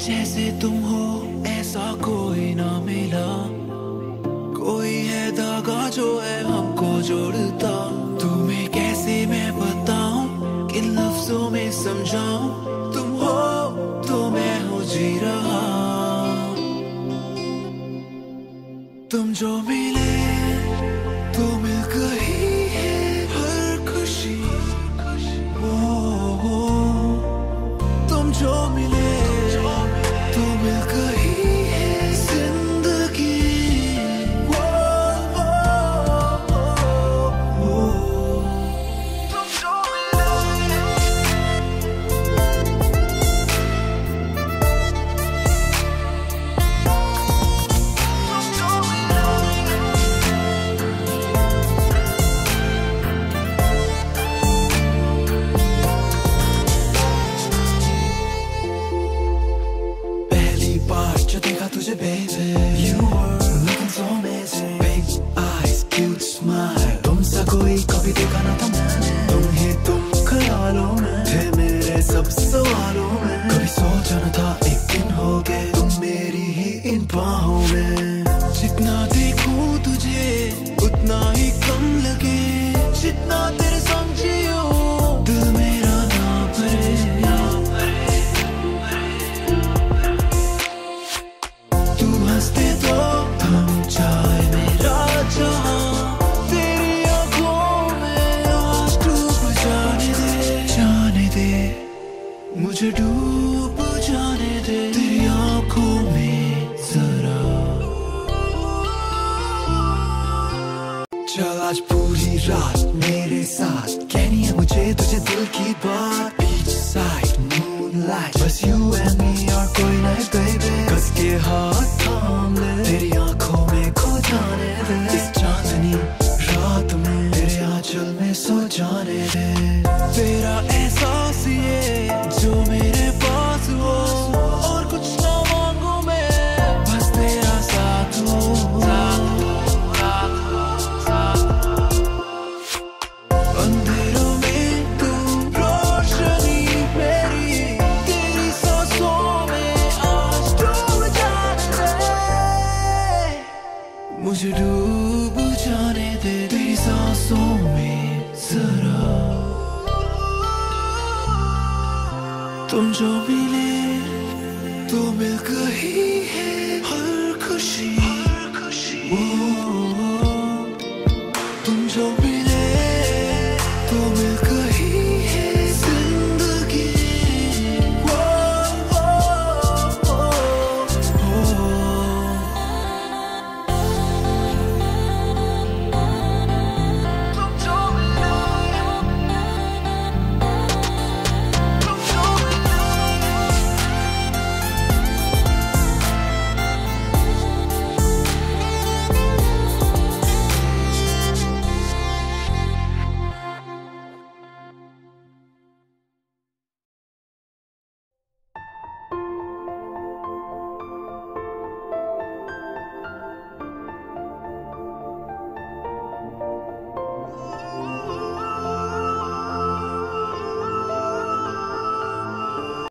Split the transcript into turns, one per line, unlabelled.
जैसे तुम हो, ऐसा कोई ना मिला। कोई है धागा जो है हमको जोड़ता। तुम्हें कैसे मैं बताऊँ, किन लफ्जों में समझाऊं? तुम हो तो मैं हो जी रहा। तुम जो मिले कभी देखा ना था मैंने। तुम ही तुम ख्यालों में थे मेरे सब सवालों मुझे डूब जाने दे। तेरी आँखों में जरा। चल आज पूरी रात मेरे साथ। कहनी है मुझे तुझे दिल की बात। बीच साइड मूनलाइट बस यू एंड मी और कोई नहीं बेबी कस हाथ थाम ले। तेरी मुझे डूब जाने दे तेरी सांसों में जरा। तुम जो मिले तो मिल है हर खुशी। ओ, ओ, तुम जो मिल